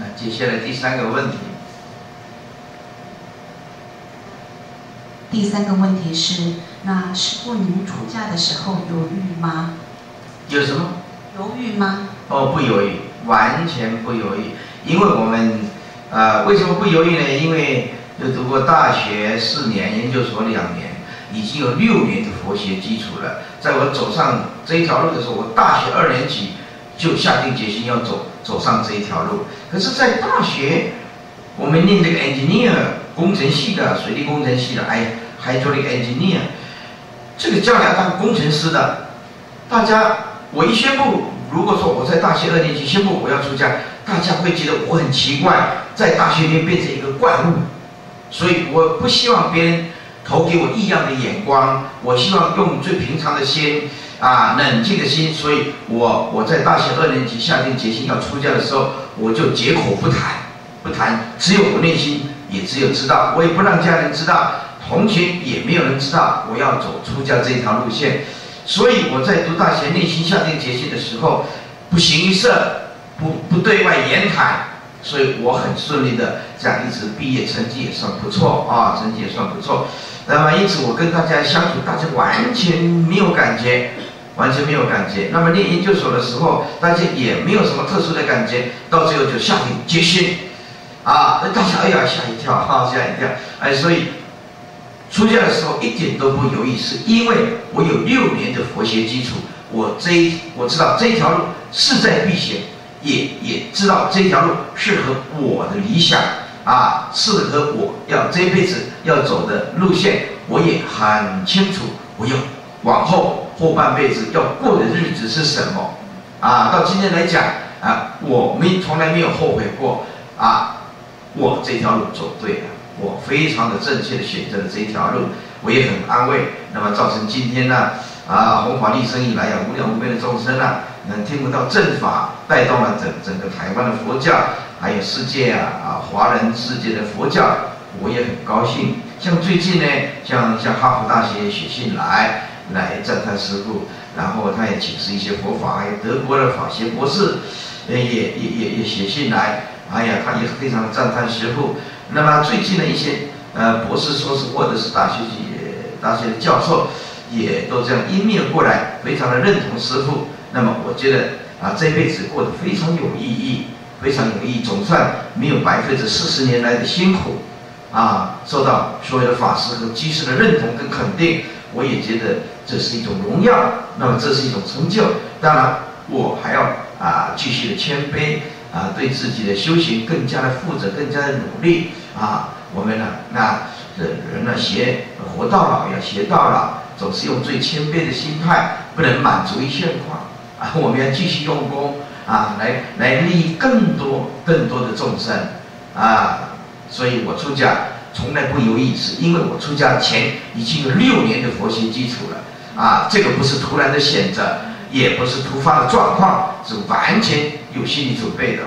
那接下来第三个问题，第三个问题是，那师傅您出家的时候犹豫吗？有什么？犹豫吗？哦，不犹豫，完全不犹豫，因为我们，啊，为什么不犹豫呢？因为有读过大学四年，研究所两年，已经有六年的佛学基础了。在我走上这一条路的时候，我大学二年级就下定决心要走走上这一条路。可是，在大学，我们念这个 engineer 工程系的，水利工程系的，哎，还做了一个 engineer，这个将来当工程师的，大家，我一宣布，如果说我在大学二年级宣布我要出家，大家会觉得我很奇怪，在大学里面变成一个怪物，所以我不希望别人投给我异样的眼光，我希望用最平常的心啊，冷静的心，所以我我在大学二年级下定决心要出家的时候，我就绝口不谈，不谈，只有我内心，也只有知道，我也不让家人知道，同学也没有人知道我要走出家这条路线，所以我在读大学内心下定决心的时候，不形于色，不不对外言谈，所以我很顺利的这样一直毕业，成绩也算不错啊，成绩也算不错。那么因此我跟大家相处，大家完全没有感觉，完全没有感觉。那么念研究所的时候，大家也没有什么特殊的感觉，到最后就下定决心，啊，大家哎呀吓一跳，哈吓一跳，哎，所以出家的时候一点都不犹豫，是因为我有六年的佛学基础，我这一我知道这条路势在必行，也也知道这条路适合我的理想。啊，适合我要这辈子要走的路线，我也很清楚。我要往后后半辈子要过的日子是什么？啊，到今天来讲啊，我们从来没有后悔过啊。我这条路走对了，我非常的正确的选择了这一条路，我也很安慰。那么造成今天呢，啊，弘法利生以来啊，无量无边的众生啊，能听不到正法，带动了整整个台湾的佛教。还有世界啊啊，华人世界的佛教，我也很高兴。像最近呢，像像哈佛大学写信来来赞叹师父，然后他也请示一些佛法，还有德国的法学博士，也也也也写信来，哎呀，他也非常的赞叹师父。那么最近的一些呃博士、硕士或者是大学大学的教授，也都这样一面过来，非常的认同师父。那么我觉得啊，这辈子过得非常有意义。非常有意义，总算没有白费这四十年来的辛苦，啊，受到所有的法师和居士的认同跟肯定，我也觉得这是一种荣耀，那么这是一种成就。当然，我还要啊继续的谦卑啊，对自己的修行更加的负责，更加的努力啊。我们呢，那人呢，学活到老要学到老，总是用最谦卑的心态，不能满足于现况啊。我们要继续用功。啊，来来利益更多更多的众生，啊，所以我出家从来不犹豫，是因为我出家前已经有六年的佛学基础了，啊，这个不是突然的选择，也不是突发的状况，是完全有心理准备的。